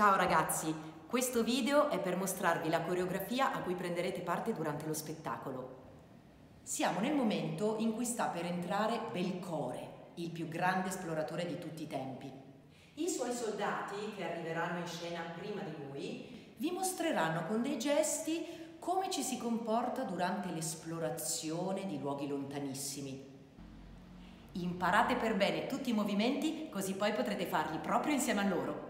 Ciao ragazzi, questo video è per mostrarvi la coreografia a cui prenderete parte durante lo spettacolo. Siamo nel momento in cui sta per entrare Belcore, il più grande esploratore di tutti i tempi. I suoi soldati, che arriveranno in scena prima di lui, vi mostreranno con dei gesti come ci si comporta durante l'esplorazione di luoghi lontanissimi. Imparate per bene tutti i movimenti così poi potrete farli proprio insieme a loro.